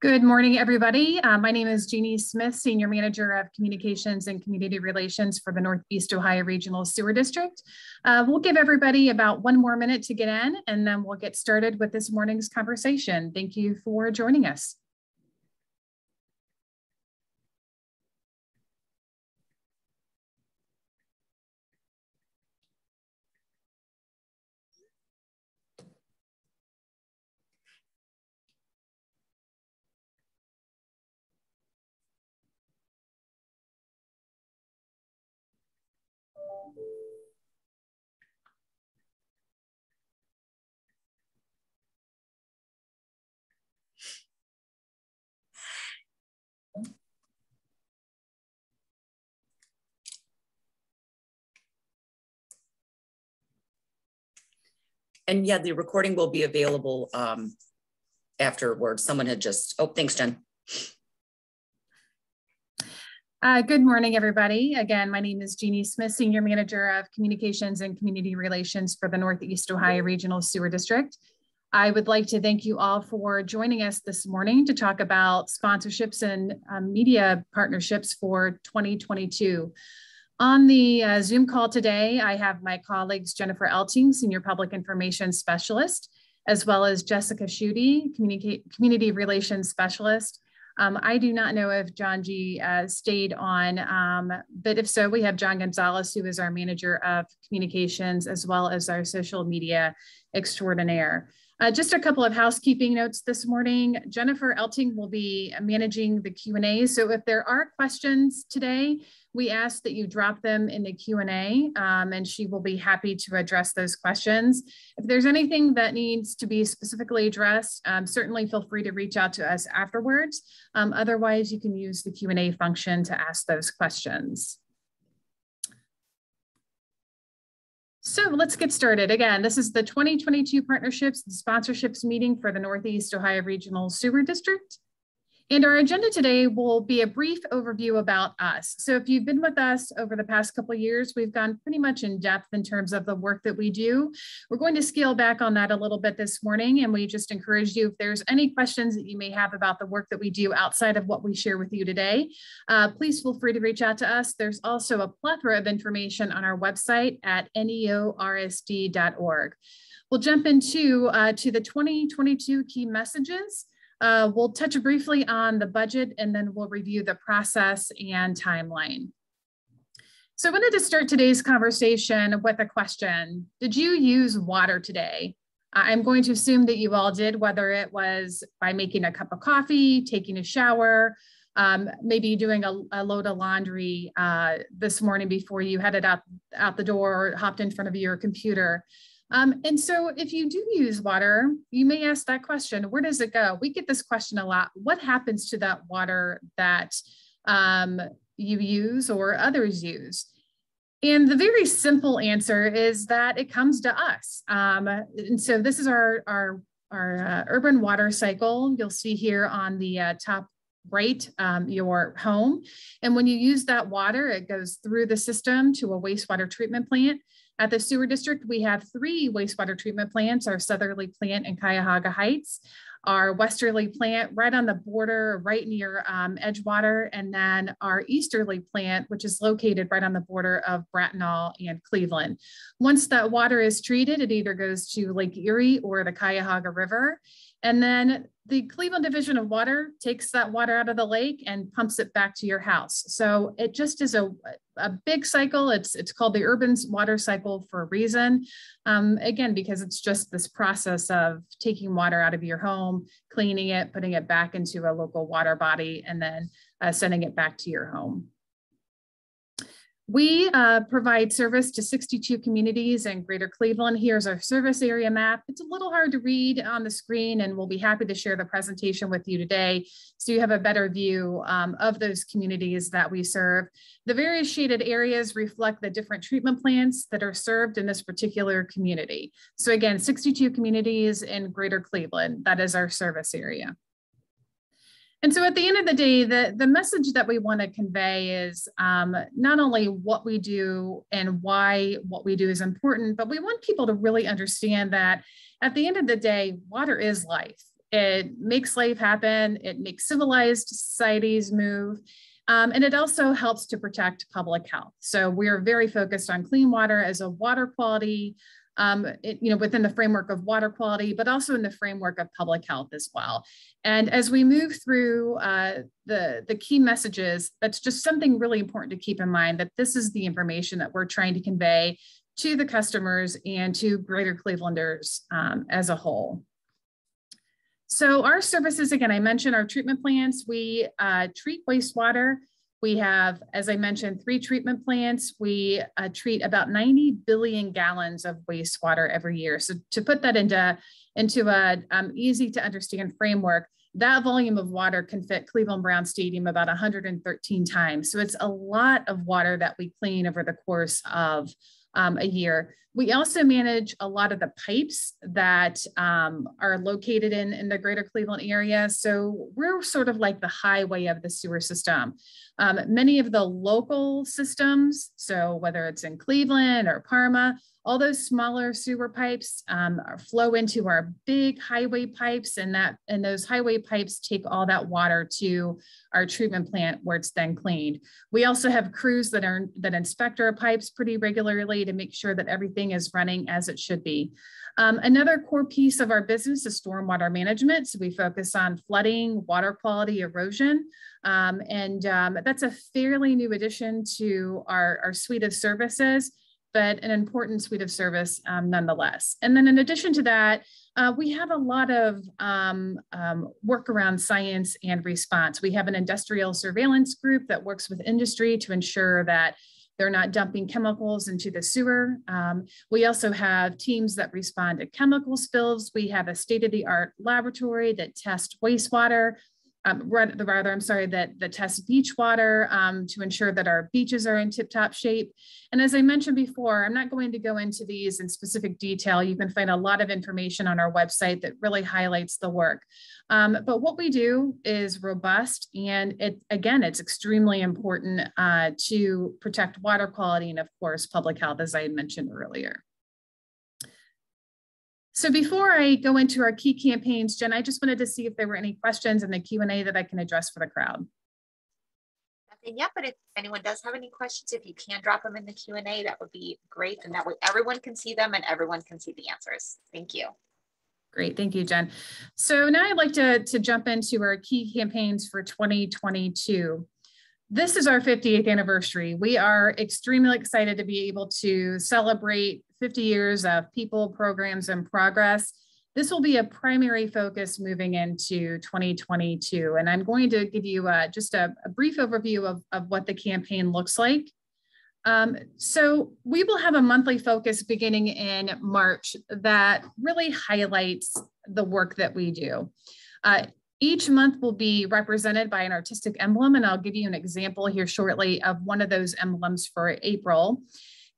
Good morning, everybody. Uh, my name is Jeannie Smith, Senior Manager of Communications and Community Relations for the Northeast Ohio Regional Sewer District. Uh, we'll give everybody about one more minute to get in, and then we'll get started with this morning's conversation. Thank you for joining us. And yeah, the recording will be available um, afterwards. Someone had just, oh, thanks, Jen. Uh, good morning, everybody. Again, my name is Jeannie Smith, Senior Manager of Communications and Community Relations for the Northeast Ohio Regional Sewer District. I would like to thank you all for joining us this morning to talk about sponsorships and um, media partnerships for 2022. On the uh, Zoom call today, I have my colleagues Jennifer Elting, Senior Public Information Specialist, as well as Jessica Schutte, Community Relations Specialist. Um, I do not know if John G uh, stayed on, um, but if so, we have John Gonzalez, who is our Manager of Communications, as well as our social media extraordinaire. Uh, just a couple of housekeeping notes this morning. Jennifer Elting will be managing the Q&A. So if there are questions today, we ask that you drop them in the Q&A um, and she will be happy to address those questions. If there's anything that needs to be specifically addressed, um, certainly feel free to reach out to us afterwards. Um, otherwise, you can use the Q&A function to ask those questions. So let's get started. Again, this is the 2022 Partnerships and Sponsorships meeting for the Northeast Ohio Regional Sewer District. And our agenda today will be a brief overview about us. So if you've been with us over the past couple of years, we've gone pretty much in depth in terms of the work that we do. We're going to scale back on that a little bit this morning. And we just encourage you, if there's any questions that you may have about the work that we do outside of what we share with you today, uh, please feel free to reach out to us. There's also a plethora of information on our website at neorsd.org. We'll jump into uh, to the 2022 key messages. Uh, we'll touch briefly on the budget and then we'll review the process and timeline. So I wanted to start today's conversation with a question. Did you use water today? I'm going to assume that you all did, whether it was by making a cup of coffee, taking a shower, um, maybe doing a, a, load of laundry uh, this morning before you headed out, out the door or hopped in front of your computer. Um, and so if you do use water, you may ask that question, where does it go? We get this question a lot. What happens to that water that um, you use or others use? And the very simple answer is that it comes to us. Um, and so this is our, our, our uh, urban water cycle. You'll see here on the uh, top right um, your home. And when you use that water, it goes through the system to a wastewater treatment plant. At the sewer district, we have three wastewater treatment plants, our southerly plant in Cuyahoga Heights, our westerly plant right on the border, right near um, Edgewater, and then our easterly plant, which is located right on the border of Bratenahl and Cleveland. Once that water is treated, it either goes to Lake Erie or the Cuyahoga River. And then the Cleveland Division of Water takes that water out of the lake and pumps it back to your house. So it just is a, a big cycle. It's, it's called the urban water cycle for a reason. Um, again, because it's just this process of taking water out of your home, cleaning it, putting it back into a local water body, and then uh, sending it back to your home. We uh, provide service to 62 communities in Greater Cleveland. Here's our service area map. It's a little hard to read on the screen and we'll be happy to share the presentation with you today so you have a better view um, of those communities that we serve. The various shaded areas reflect the different treatment plants that are served in this particular community. So again, 62 communities in Greater Cleveland, that is our service area. And so at the end of the day, the, the message that we want to convey is um, not only what we do and why what we do is important, but we want people to really understand that at the end of the day, water is life. it makes life happen, it makes civilized societies move, um, and it also helps to protect public health. So we are very focused on clean water as a water quality, um, it, you know, within the framework of water quality, but also in the framework of public health as well. And as we move through uh, the, the key messages, that's just something really important to keep in mind that this is the information that we're trying to convey to the customers and to greater Clevelanders um, as a whole. So our services, again, I mentioned our treatment plants. We uh, treat wastewater. We have, as I mentioned, three treatment plants. We uh, treat about 90 billion gallons of wastewater every year. So to put that into, into a um, easy to understand framework, that volume of water can fit Cleveland Brown Stadium about 113 times. So it's a lot of water that we clean over the course of um, a year. We also manage a lot of the pipes that um, are located in, in the greater Cleveland area. So we're sort of like the highway of the sewer system. Um, many of the local systems, so whether it's in Cleveland or Parma, all those smaller sewer pipes um, flow into our big highway pipes and that and those highway pipes take all that water to our treatment plant where it's then cleaned. We also have crews that are that inspect our pipes pretty regularly to make sure that everything is running as it should be. Um, another core piece of our business is stormwater management. So we focus on flooding, water quality, erosion. Um, and um, that's a fairly new addition to our, our suite of services but an important suite of service um, nonetheless. And then in addition to that, uh, we have a lot of um, um, work around science and response. We have an industrial surveillance group that works with industry to ensure that they're not dumping chemicals into the sewer. Um, we also have teams that respond to chemical spills. We have a state-of-the-art laboratory that tests wastewater um, rather, I'm sorry, that, the test beach water um, to ensure that our beaches are in tip top shape. And as I mentioned before, I'm not going to go into these in specific detail. You can find a lot of information on our website that really highlights the work. Um, but what we do is robust and it again, it's extremely important uh, to protect water quality and of course, public health, as I mentioned earlier. So before I go into our key campaigns, Jen, I just wanted to see if there were any questions in the Q&A that I can address for the crowd. Nothing yet, but if anyone does have any questions, if you can drop them in the Q&A, that would be great. And that way everyone can see them and everyone can see the answers. Thank you. Great, thank you, Jen. So now I'd like to, to jump into our key campaigns for 2022 this is our 50th anniversary. We are extremely excited to be able to celebrate 50 years of people, programs, and progress. This will be a primary focus moving into 2022. And I'm going to give you uh, just a, a, brief overview of, of what the campaign looks like. Um, so we will have a monthly focus beginning in March that really highlights the work that we do. Uh, each month will be represented by an artistic emblem, and I'll give you an example here shortly of one of those emblems for April.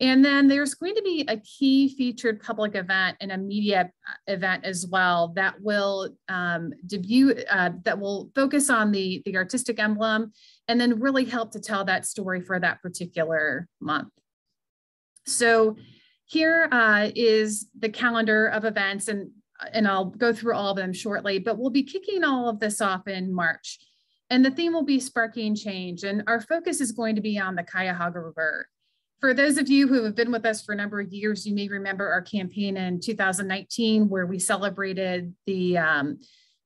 And then there's going to be a key featured public event and a media uh, event as well that will um, debut, uh, that will focus on the, the artistic emblem and then really help to tell that story for that particular month. So here uh, is the calendar of events and and I'll go through all of them shortly, but we'll be kicking all of this off in March. And the theme will be sparking change. And our focus is going to be on the Cuyahoga River. For those of you who have been with us for a number of years, you may remember our campaign in 2019 where we celebrated the, um,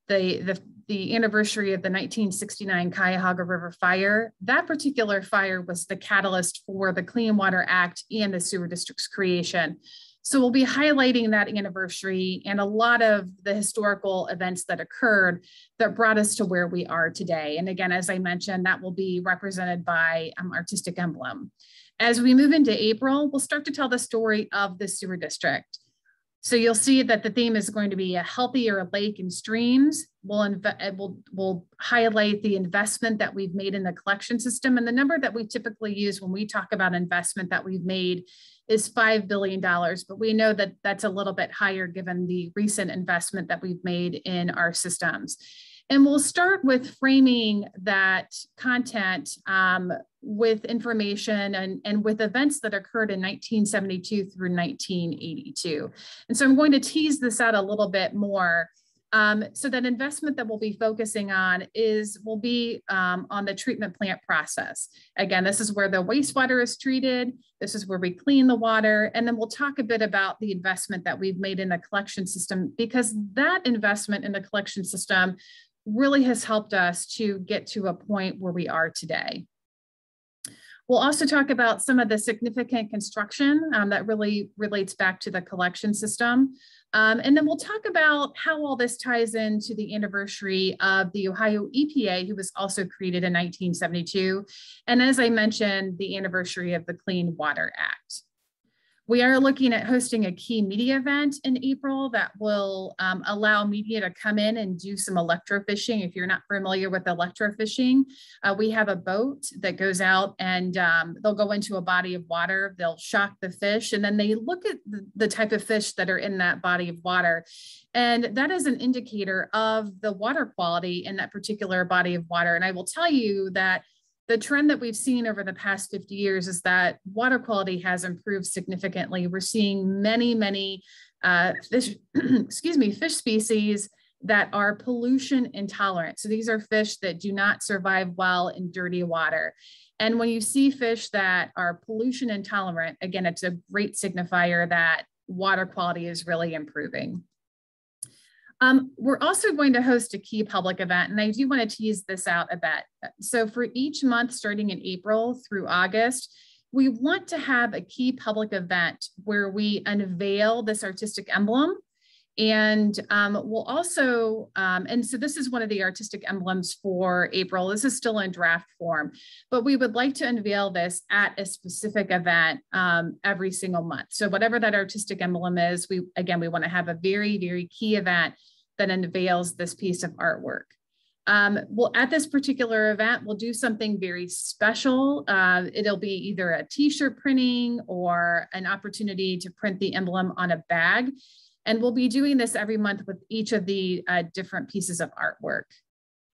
the, the, the anniversary of the 1969 Cuyahoga River fire. That particular fire was the catalyst for the Clean Water Act and the sewer district's creation. So we'll be highlighting that anniversary and a lot of the historical events that occurred that brought us to where we are today. And again, as I mentioned, that will be represented by um, artistic emblem. As we move into April, we'll start to tell the story of the sewer district. So you'll see that the theme is going to be a healthier lake and streams. We'll, uh, we'll, we'll highlight the investment that we've made in the collection system. And the number that we typically use when we talk about investment that we've made is $5 billion, but we know that that's a little bit higher given the recent investment that we've made in our systems. And we'll start with framing that content um, with information and, and with events that occurred in 1972 through 1982. And so I'm going to tease this out a little bit more Um, so that investment that we'll be focusing on is will be um, on the treatment plant process. Again, this is where the wastewater is treated. This is where we clean the water. And then we'll talk a bit about the investment that we've made in the collection system because that investment in the collection system really has helped us to get to a point where we are today. We'll also talk about some of the significant construction um, that really relates back to the collection system. Um, and then we'll talk about how all this ties into the anniversary of the Ohio EPA, who was also created in 1972. And as I mentioned, the anniversary of the Clean Water Act. We are looking at hosting a key media event in April that will um, allow media to come in and do some electrofishing. If you're not familiar with electrofishing, uh, we have a boat that goes out and um, they'll go into a body of water, they'll shock the fish, and then they look at the, the type of fish that are in that body of water. And that is an indicator of the water quality in that particular body of water. And I will tell you that the trend that we've seen over the past 50 years is that water quality has improved significantly. We're seeing many, many uh, fish, excuse me, fish species that are pollution intolerant. So these are fish that do not survive well in dirty water. And when you see fish that are pollution intolerant, again, it's a great signifier that water quality is really improving. Um, we're also going to host a key public event, and I do want to tease this out a bit. So for each month starting in April through August, we want to have a key public event where we unveil this artistic emblem and um, we'll also, um, and so this is one of the artistic emblems for April. This is still in draft form, but we would like to unveil this at a specific event um, every single month. So whatever that artistic emblem is, we again, we want to have a very, very key event that unveils this piece of artwork. Um, well, at this particular event, we'll do something very special. Uh, it'll be either a t-shirt printing or an opportunity to print the emblem on a bag. And we'll be doing this every month with each of the uh, different pieces of artwork.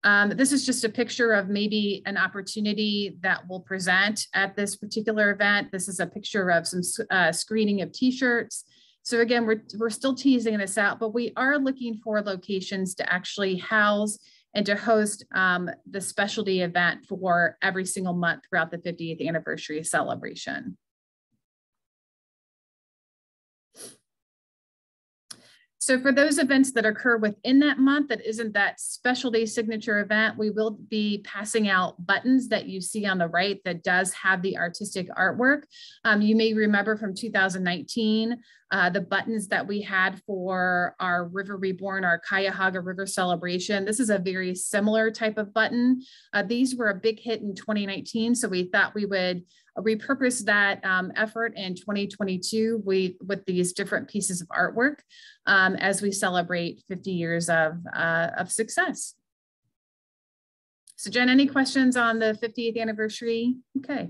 Um, this is just a picture of maybe an opportunity that we'll present at this particular event. This is a picture of some uh, screening of t-shirts. So again, we're, we're still teasing this out, but we are looking for locations to actually house and to host um, the specialty event for every single month throughout the 50th anniversary celebration. So for those events that occur within that month that isn't that specialty signature event, we will be passing out buttons that you see on the right that does have the artistic artwork. Um, you may remember from 2019, uh, the buttons that we had for our River Reborn, our Cuyahoga River celebration. This is a very similar type of button. Uh, these were a big hit in 2019, so we thought we would repurpose that um, effort in 2022 we, with these different pieces of artwork um, as we celebrate 50 years of, uh, of success. So Jen, any questions on the 50th anniversary? Okay.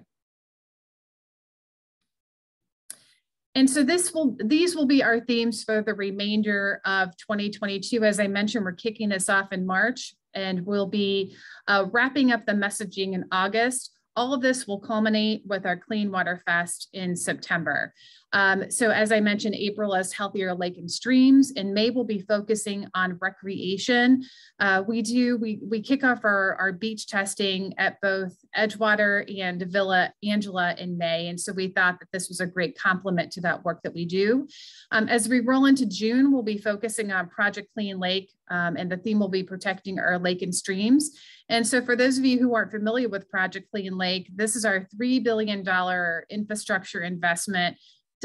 And so this will these will be our themes for the remainder of 2022. As I mentioned, we're kicking this off in March and we'll be uh, wrapping up the messaging in August. All of this will culminate with our Clean Water Fest in September. Um, so as I mentioned, April is Healthier Lake and Streams. and May we'll be focusing on recreation. Uh, we do, we, we kick off our, our beach testing at both Edgewater and Villa Angela in May. And so we thought that this was a great complement to that work that we do. Um, as we roll into June, we'll be focusing on Project Clean Lake um, and the theme will be protecting our lake and streams. And so for those of you who aren't familiar with Project Clean Lake, this is our $3 billion infrastructure investment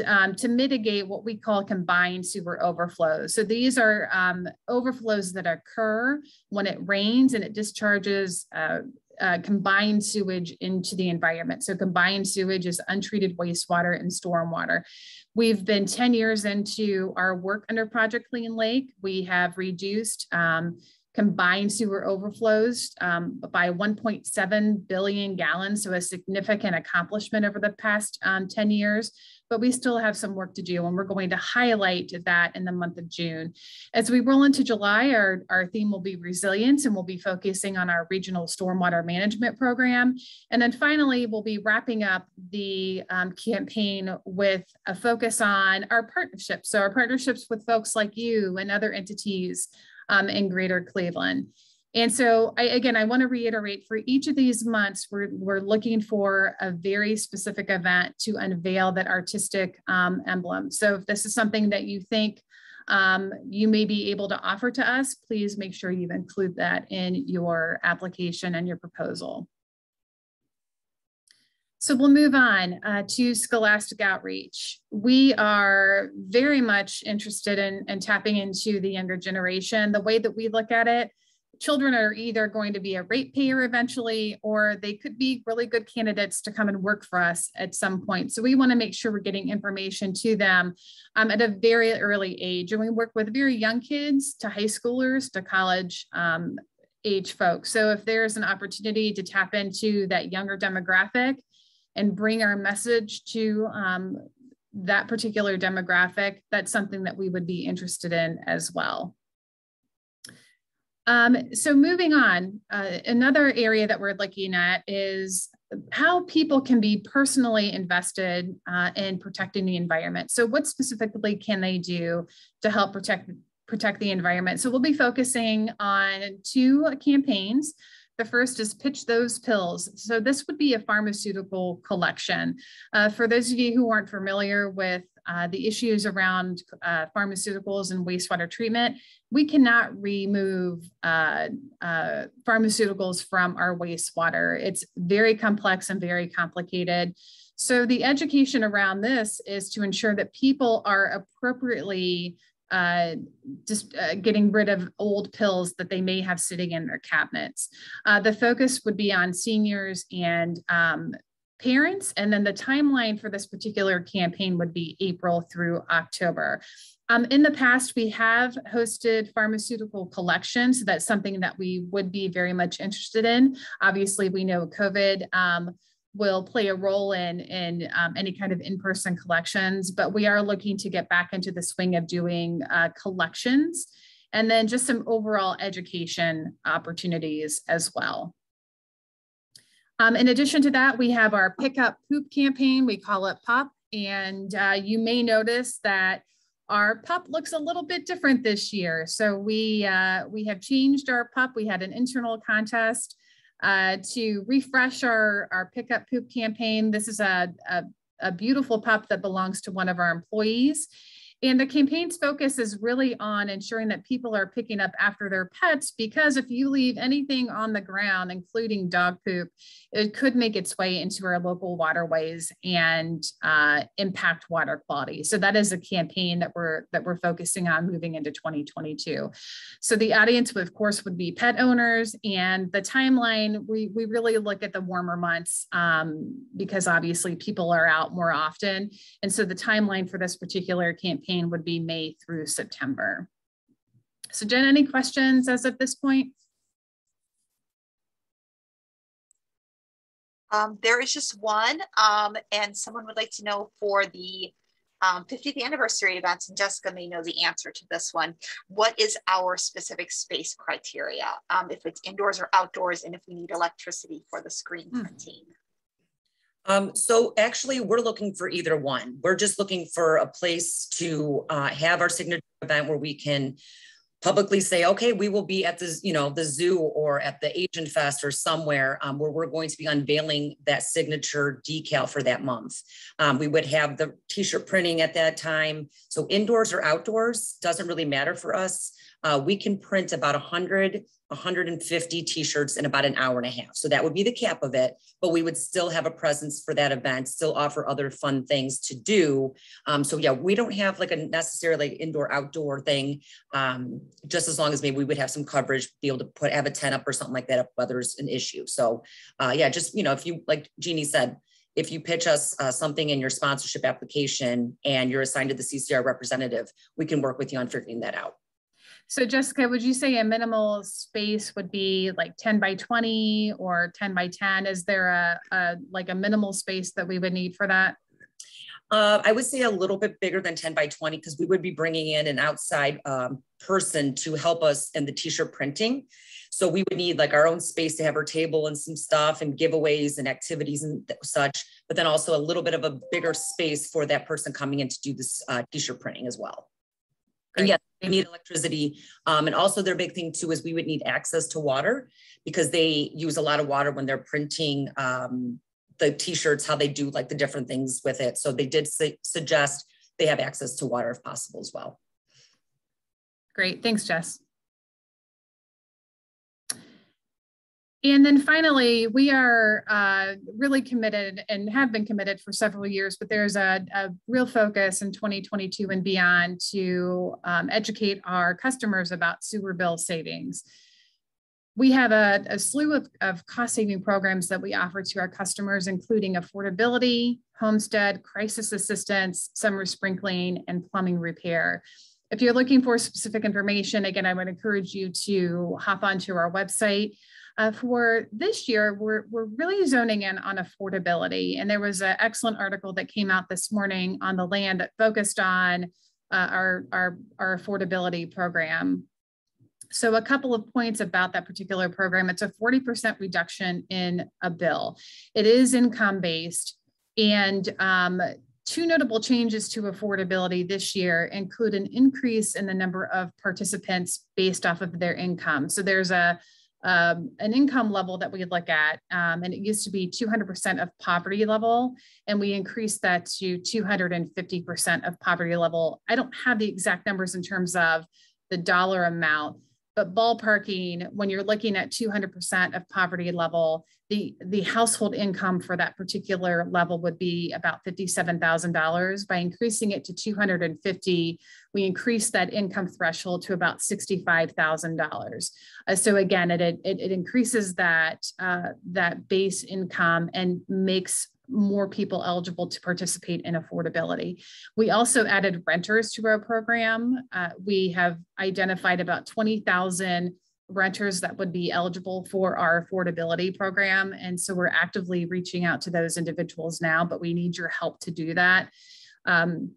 um, to mitigate what we call combined sewer overflows. So these are um, overflows that occur when it rains and it discharges uh, uh, combined sewage into the environment. So combined sewage is untreated wastewater and stormwater. We've been 10 years into our work under Project Clean Lake. We have reduced um, combined sewer overflows um, by 1.7 billion gallons, so a significant accomplishment over the past um, 10 years, but we still have some work to do and we're going to highlight that in the month of June. As we roll into July, our, our theme will be resilience and we'll be focusing on our regional stormwater management program. And then finally, we'll be wrapping up the um, campaign with a focus on our partnerships. So our partnerships with folks like you and other entities um, in greater Cleveland. And so I, again, I wanna reiterate for each of these months, we're, we're looking for a very specific event to unveil that artistic um, emblem. So if this is something that you think um, you may be able to offer to us, please make sure you include that in your application and your proposal. So we'll move on uh, to scholastic outreach. We are very much interested in, in tapping into the younger generation. The way that we look at it, children are either going to be a ratepayer eventually, or they could be really good candidates to come and work for us at some point. So we wanna make sure we're getting information to them um, at a very early age. And we work with very young kids to high schoolers to college um, age folks. So if there's an opportunity to tap into that younger demographic, and bring our message to um, that particular demographic, that's something that we would be interested in as well. Um, so moving on, uh, another area that we're looking at is how people can be personally invested uh, in protecting the environment. So what specifically can they do to help protect protect the environment? So we'll be focusing on two campaigns. The first is pitch those pills. So this would be a pharmaceutical collection. Uh, for those of you who aren't familiar with uh, the issues around uh, pharmaceuticals and wastewater treatment, we cannot remove uh, uh, pharmaceuticals from our wastewater. It's very complex and very complicated. So the education around this is to ensure that people are appropriately uh, just uh, getting rid of old pills that they may have sitting in their cabinets. Uh, the focus would be on seniors and um, parents, and then the timeline for this particular campaign would be April through October. Um, in the past, we have hosted pharmaceutical collections. So that's something that we would be very much interested in. Obviously, we know COVID um, will play a role in, in um, any kind of in-person collections, but we are looking to get back into the swing of doing uh, collections and then just some overall education opportunities as well. Um, in addition to that, we have our Pick Up Poop campaign. We call it PUP. And uh, you may notice that our pup looks a little bit different this year. So we, uh, we have changed our pup. We had an internal contest uh, to refresh our, our pickup poop campaign. This is a, a, a beautiful pup that belongs to one of our employees. And the campaign's focus is really on ensuring that people are picking up after their pets because if you leave anything on the ground, including dog poop, it could make its way into our local waterways and uh, impact water quality. So that is a campaign that we're that we're focusing on moving into 2022. So the audience, of course, would be pet owners, and the timeline we we really look at the warmer months um, because obviously people are out more often, and so the timeline for this particular campaign campaign would be May through September. So Jen, any questions as of this point? Um, there is just one, um, and someone would like to know for the um, 50th anniversary events, and Jessica may know the answer to this one. What is our specific space criteria? Um, if it's indoors or outdoors, and if we need electricity for the screen hmm. printing? Um, so actually, we're looking for either one. We're just looking for a place to uh, have our signature event where we can publicly say, okay, we will be at the, you know, the zoo or at the Agent Fest or somewhere um, where we're going to be unveiling that signature decal for that month. Um, we would have the t-shirt printing at that time. So indoors or outdoors doesn't really matter for us. Uh, we can print about 100 150 t-shirts in about an hour and a half. So that would be the cap of it, but we would still have a presence for that event, still offer other fun things to do. Um, so yeah, we don't have like a necessarily indoor outdoor thing, um, just as long as maybe we would have some coverage, be able to put, have a tent up or something like that if weather's an issue. So uh, yeah, just, you know, if you, like Jeannie said, if you pitch us uh, something in your sponsorship application and you're assigned to the CCR representative, we can work with you on figuring that out. So Jessica, would you say a minimal space would be like 10 by 20 or 10 by 10? Is there a, a like a minimal space that we would need for that? Uh, I would say a little bit bigger than 10 by 20 because we would be bringing in an outside um, person to help us in the t-shirt printing. So we would need like our own space to have our table and some stuff and giveaways and activities and such, but then also a little bit of a bigger space for that person coming in to do this uh, t-shirt printing as well. And yes, they need electricity. Um, and also their big thing too is we would need access to water because they use a lot of water when they're printing um, the t-shirts, how they do like the different things with it. So they did su suggest they have access to water if possible as well. Great, thanks Jess. And then finally, we are uh, really committed and have been committed for several years, but there's a, a real focus in 2022 and beyond to um, educate our customers about sewer bill savings. We have a, a slew of, of cost saving programs that we offer to our customers, including affordability, homestead, crisis assistance, summer sprinkling, and plumbing repair. If you're looking for specific information, again, I would encourage you to hop onto our website. Uh, for this year, we're, we're really zoning in on affordability. And there was an excellent article that came out this morning on the land that focused on uh, our, our, our affordability program. So a couple of points about that particular program. It's a 40% reduction in a bill. It is income based and um, two notable changes to affordability this year include an increase in the number of participants based off of their income. So there's a um, an income level that we look at, um, and it used to be 200% of poverty level, and we increased that to 250% of poverty level. I don't have the exact numbers in terms of the dollar amount, but ballparking, when you're looking at 200% of poverty level, the, the household income for that particular level would be about $57,000. By increasing it to 250, we increase that income threshold to about $65,000. Uh, so again, it, it, it increases that, uh, that base income and makes more people eligible to participate in affordability. We also added renters to our program. Uh, we have identified about 20,000 renters that would be eligible for our affordability program. And so we're actively reaching out to those individuals now, but we need your help to do that. Um,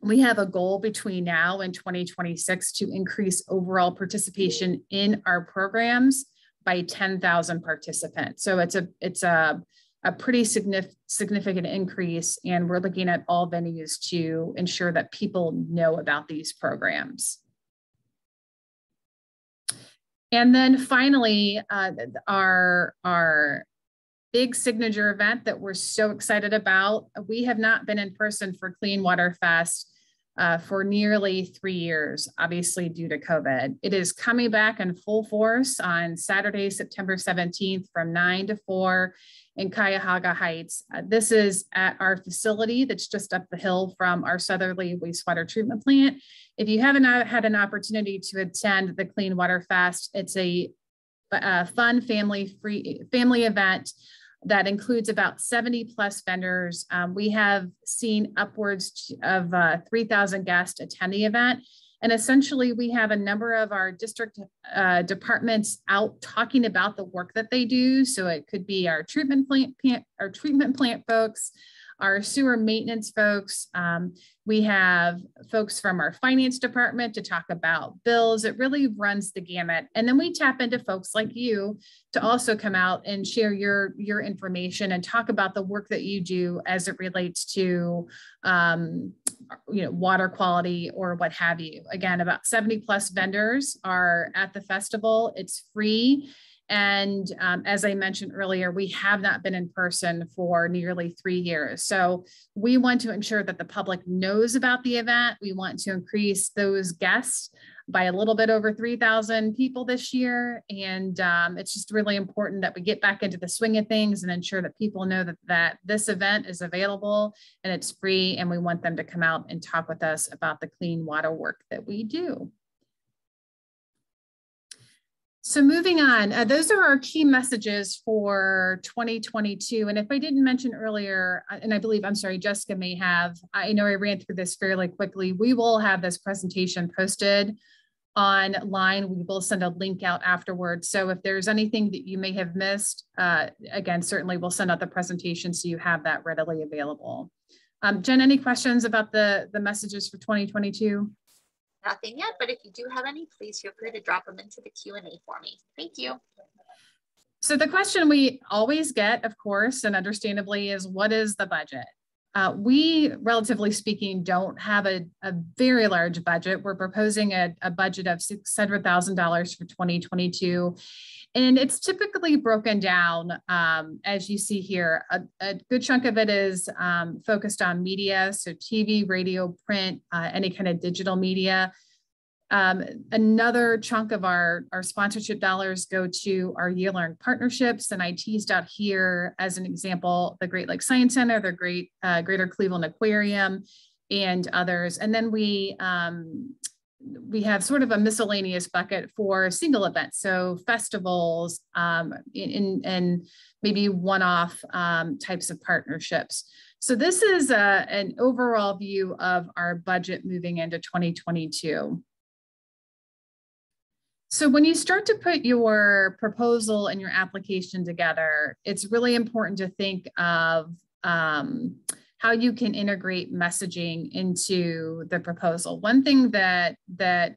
we have a goal between now and 2026 to increase overall participation in our programs by 10,000 participants. So it's a it's a a pretty significant increase, and we're looking at all venues to ensure that people know about these programs. And then finally, uh, our, our big signature event that we're so excited about. We have not been in person for Clean Water Fest uh, for nearly three years, obviously due to COVID. It is coming back in full force on Saturday, September 17th from 9 to 4 in Cuyahoga Heights. Uh, this is at our facility that's just up the hill from our Southerly wastewater treatment plant. If you haven't had an opportunity to attend the Clean Water Fest, it's a, a fun family free family event that includes about 70 plus vendors. Um, we have seen upwards of uh, 3,000 guests attend the event. And essentially, we have a number of our district uh, departments out talking about the work that they do. So it could be our treatment plant, our treatment plant folks, our sewer maintenance folks. Um, we have folks from our finance department to talk about bills. It really runs the gamut. And then we tap into folks like you to also come out and share your, your information and talk about the work that you do as it relates to um, you know, water quality or what have you. Again, about 70 plus vendors are at the festival. It's free. And um, as I mentioned earlier, we have not been in person for nearly three years. So we want to ensure that the public knows about the event. We want to increase those guests by a little bit over 3,000 people this year. And um, it's just really important that we get back into the swing of things and ensure that people know that, that this event is available and it's free. And we want them to come out and talk with us about the clean water work that we do. So moving on, uh, those are our key messages for 2022. And if I didn't mention earlier, uh, and I believe, I'm sorry, Jessica may have, I know I ran through this fairly quickly. We will have this presentation posted online. We will send a link out afterwards. So if there's anything that you may have missed, uh, again, certainly we'll send out the presentation so you have that readily available. Um, Jen, any questions about the, the messages for 2022? Nothing yet, but if you do have any, please feel free to drop them into the Q&A for me. Thank you. So the question we always get, of course, and understandably is what is the budget? Uh, we, relatively speaking, don't have a, a very large budget. We're proposing a, a budget of $600,000 for 2022. And it's typically broken down, um, as you see here. A, a, good chunk of it is um, focused on media, so TV, radio, print, uh, any kind of digital media. Um, another chunk of our, our sponsorship dollars go to our year long partnerships, and I teased out here as an example the Great Lakes Science Center, the Great uh, Greater Cleveland Aquarium, and others. And then we um, we have sort of a miscellaneous bucket for single events, so festivals um, in, in, maybe one-off um, types of partnerships. So this is a, an overall view of our budget moving into 2022. So when you start to put your proposal and your application together, it's really important to think of um, how you can integrate messaging into the proposal. One thing that that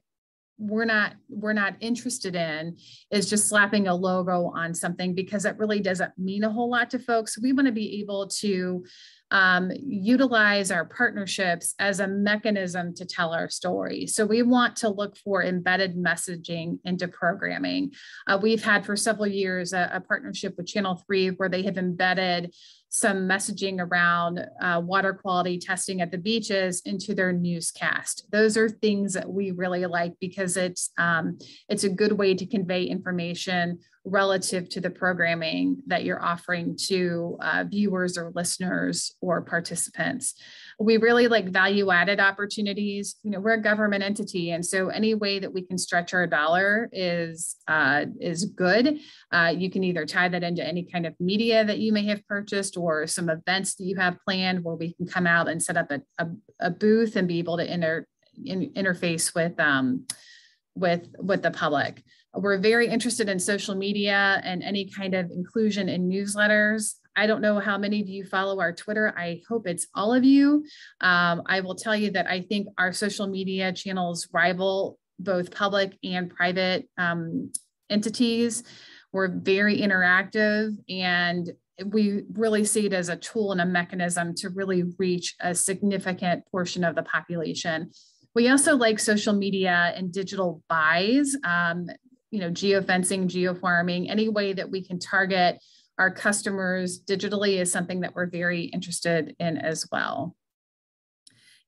we're not we're not interested in is just slapping a logo on something because it really doesn't mean a whole lot to folks. We want to be able to um, utilize our partnerships as a mechanism to tell our story. So we want to look for embedded messaging into programming. Uh, we've had for several years a, a, partnership with Channel 3 where they have embedded some messaging around uh, water quality testing at the beaches into their newscast. Those are things that we really like because it's um, it's a good way to convey information relative to the programming that you're offering to uh, viewers or listeners or participants. We really like value added opportunities. You know, we're a government entity, and so any way that we can stretch our dollar is uh, is good. Uh, you can either tie that into any kind of media that you may have purchased or some events that you have planned where we can come out and set up a, a, a booth and be able to inter, in, interface with um, with with the public. We're very interested in social media and any kind of inclusion in newsletters. I don't know how many of you follow our Twitter. I hope it's all of you. Um, I will tell you that I think our social media channels rival both public and private um, entities. We're very interactive and we really see it as a tool and a mechanism to really reach a significant portion of the population. We also like social media and digital buys. Um, you know, geofencing, geofarming, any way that we can target our customers digitally is something that we're very interested in as well.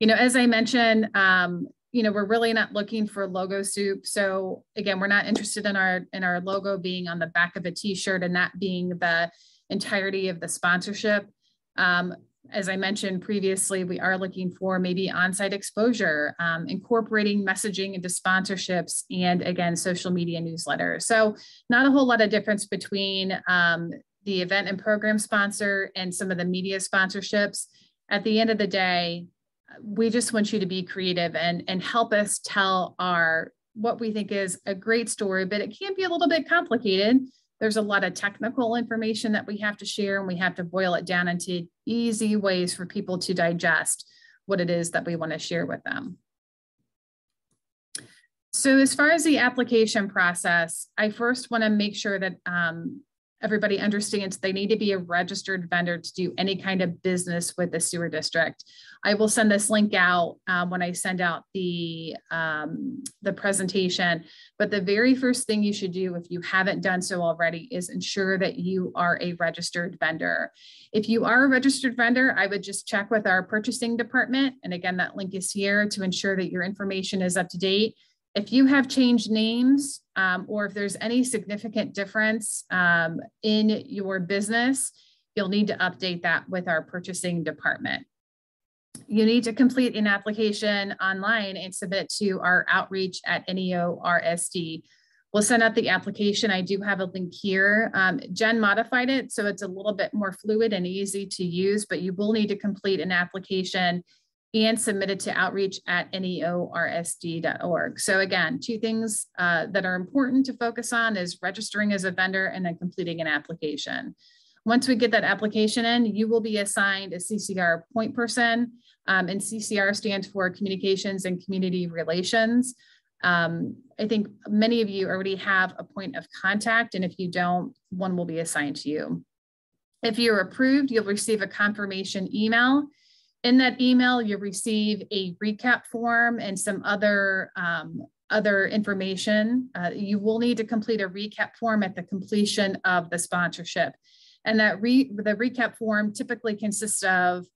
You know, as I mentioned, um, you know, we're really not looking for logo soup. So again, we're not interested in our in our logo being on the back of a t-shirt and that being the entirety of the sponsorship. Um, as I mentioned previously, we are looking for maybe on-site exposure, um, incorporating messaging into sponsorships, and again, social media newsletters. So not a whole lot of difference between um, the event and program sponsor and some of the media sponsorships. At the end of the day, we just want you to be creative and, and help us tell our what we think is a great story, but it can be a little bit complicated there's a lot of technical information that we have to share and we have to boil it down into easy ways for people to digest what it is that we want to share with them. So as far as the application process, I first want to make sure that um, everybody understands they need to be a registered vendor to do any kind of business with the sewer district. I will send this link out um, when I send out the, um, the presentation. But the very first thing you should do if you haven't done so already is ensure that you are a registered vendor. If you are a registered vendor, I would just check with our purchasing department. And again, that link is here to ensure that your information is up to date if you have changed names um, or if there's any significant difference um, in your business, you'll need to update that with our purchasing department. You need to complete an application online and submit to our outreach at NEORSD. We'll send out the application. I do have a link here. Um, Jen modified it so it's a little bit more fluid and easy to use, but you will need to complete an application and submitted to outreach at neorsd.org. So again, two things uh, that are important to focus on is registering as a vendor and then completing an application. Once we get that application in, you will be assigned a CCR point person um, and CCR stands for Communications and Community Relations. Um, I think many of you already have a point of contact and if you don't, one will be assigned to you. If you're approved, you'll receive a confirmation email In that email, you'll receive a recap form and some other um, other information. Uh, you will need to complete a recap form at the completion of the sponsorship. And that re the recap form typically consists of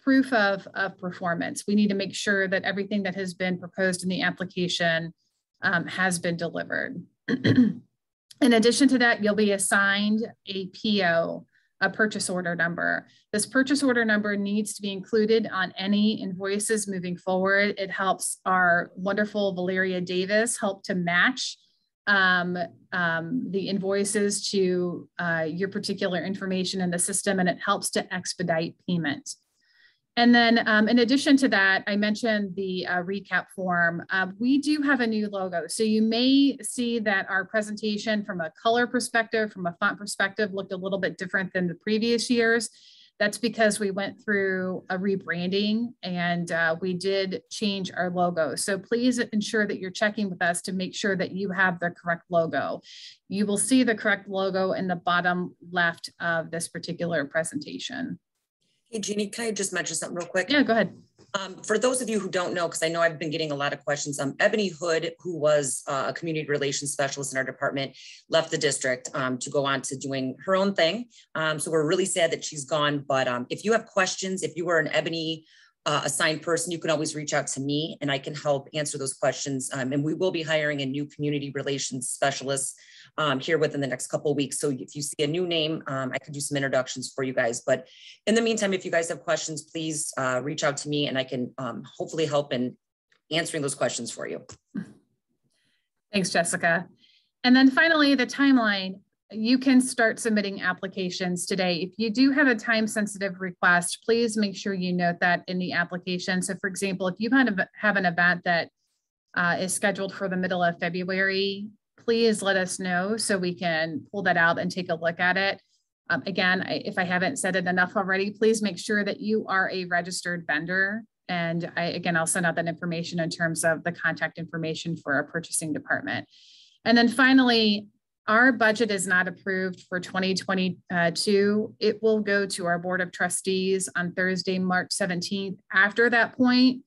proof of, of performance. We need to make sure that everything that has been proposed in the application um, has been delivered. in addition to that, you'll be assigned a PO, a purchase order number. This purchase order number needs to be included on any invoices moving forward. It helps our wonderful Valeria Davis help to match um, um, the invoices to uh, your particular information in the system and it helps to expedite payment. And then um, in addition to that, I mentioned the uh, recap form. Uh, we do have a new logo. So you may see that our presentation from a color perspective, from a font perspective, looked a little bit different than the previous years. That's because we went through a rebranding and uh, we did change our logo. So please ensure that you're checking with us to make sure that you have the correct logo. You will see the correct logo in the bottom left of this particular presentation. Hey, Jeannie, can I just mention something real quick? Yeah, go ahead. Um, for those of you who don't know, because I know I've been getting a lot of questions, um, Ebony Hood, who was uh, a community relations specialist in our department, left the district um, to go on to doing her own thing. Um, so we're really sad that she's gone. But um, if you have questions, if you are an Ebony uh, assigned person, you can always reach out to me and I can help answer those questions. Um, and we will be hiring a new community relations specialist um, here within the next couple of weeks. So if you see a new name, um, I could do some introductions for you guys. But in the meantime, if you guys have questions, please uh, reach out to me and I can um, hopefully help in answering those questions for you. Thanks, Jessica. And then finally, the timeline. You can start submitting applications today. If you do have a time sensitive request, please make sure you note that in the application. So for example, if you kind of have an event that uh, is scheduled for the middle of February, please let us know so we can pull that out and take a look at it. Um, again, I, if I haven't said it enough already, please make sure that you are a registered vendor. And I, again, I'll send out that information in terms of the contact information for our purchasing department. And then finally, our budget is not approved for 2022. It will go to our Board of Trustees on Thursday, March 17th. After that point,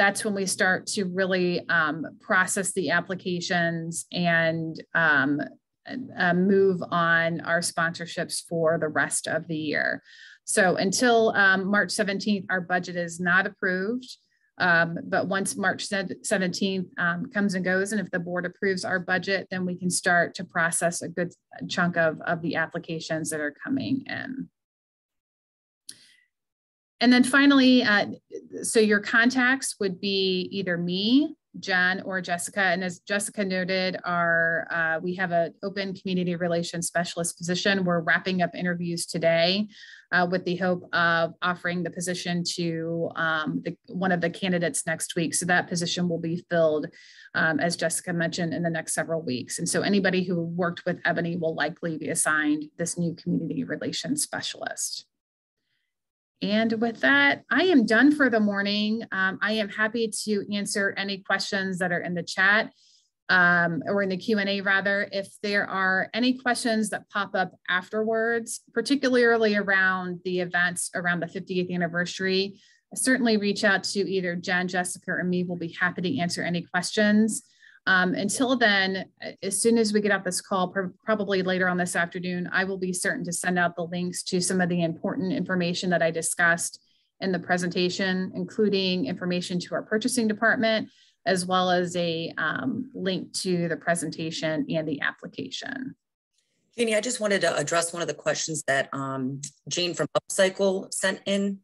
that's when we start to really um, process the applications and um, uh, move on our sponsorships for the rest of the year. So until um, March 17th, our budget is not approved. Um, but once March 17th um, comes and goes, and if the board approves our budget, then we can start to process a good chunk of, of the applications that are coming in. And then finally, uh, so your contacts would be either me, Jen, or Jessica. And as Jessica noted, our uh, we have an open community relations specialist position. We're wrapping up interviews today uh, with the hope of offering the position to um, the, one of the candidates next week. So that position will be filled, um, as Jessica mentioned, in the next several weeks. And so anybody who worked with Ebony will likely be assigned this new community relations specialist. And with that, I am done for the morning. Um, I am happy to answer any questions that are in the chat um, or in the Q&A rather. If there are any questions that pop up afterwards, particularly around the events around the 50th anniversary, certainly reach out to either Jen, Jessica, or me. We'll be happy to answer any questions. Um, until then, as soon as we get off this call, pr probably later on this afternoon, I will be certain to send out the links to some of the important information that I discussed in the presentation, including information to our purchasing department, as well as a um, link to the presentation and the application. Jeannie, I just wanted to address one of the questions that um, Jane from Upcycle sent in.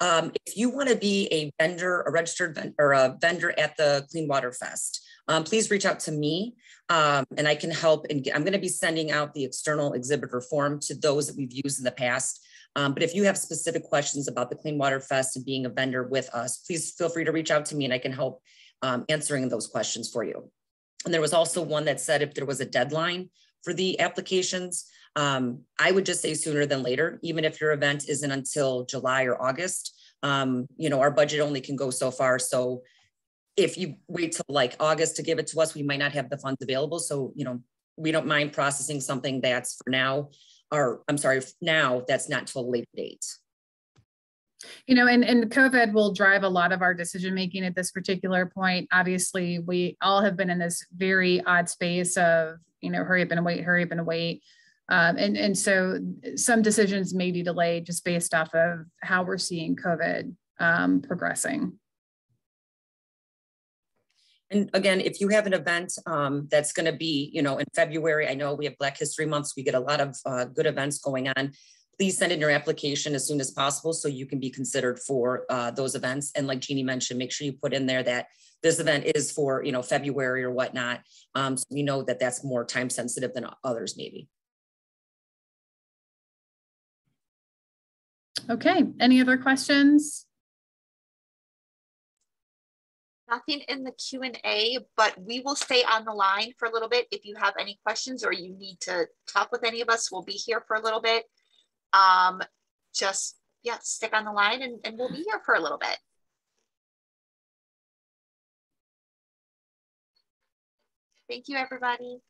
Um, if you want to be a vendor, a registered vendor, or a vendor at the Clean Water Fest, um, please reach out to me um, and I can help. And I'm going to be sending out the external exhibitor form to those that we've used in the past. Um, but if you have specific questions about the Clean Water Fest and being a vendor with us, please feel free to reach out to me and I can help um, answering those questions for you. And there was also one that said if there was a deadline for the applications, um, I would just say sooner than later, even if your event isn't until July or August. Um, you know, our budget only can go so far. So if you wait till like August to give it to us, we might not have the funds available. So, you know, we don't mind processing something that's for now, or I'm sorry, now that's not till a later date. You know, and, and COVID will drive a lot of our decision making at this particular point. Obviously, we all have been in this very odd space of, you know, hurry up and wait, hurry up and wait. Um, and, and so some decisions may be delayed just based off of how we're seeing COVID um, progressing. And again, if you have an event um, that's going to be, you know, in February, I know we have Black History Month, so we get a lot of uh, good events going on. Please send in your application as soon as possible so you can be considered for uh, those events. And like Jeannie mentioned, make sure you put in there that this event is for, you know, February or whatnot. Um, so we know that that's more time sensitive than others maybe. Okay, any other questions? Nothing in the Q&A, but we will stay on the line for a little bit. If you have any questions or you need to talk with any of us, we'll be here for a little bit. Um, just, yeah, stick on the line and, and we'll be here for a little bit. Thank you, everybody.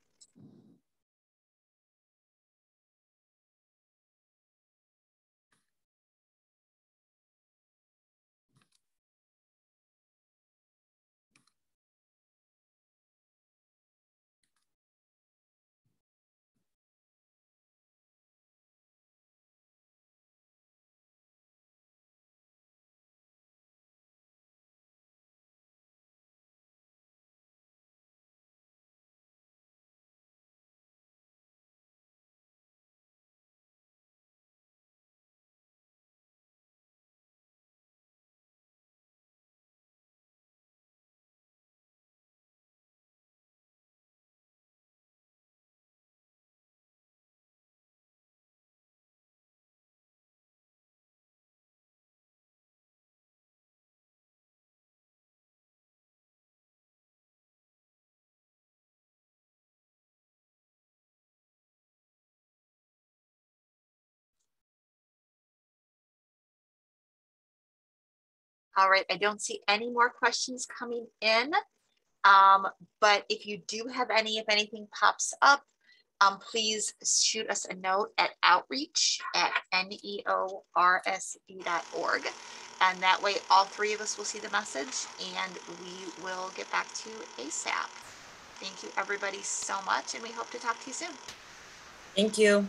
All right, I don't see any more questions coming in. Um, but if you do have any, if anything pops up, um, please shoot us a note at outreach at neorsd.org. And that way all three of us will see the message and we will get back to you ASAP. Thank you everybody so much and we hope to talk to you soon. Thank you.